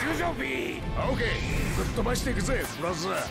行くぞビーオーケー。ぶっ飛ばしていくぜフラザー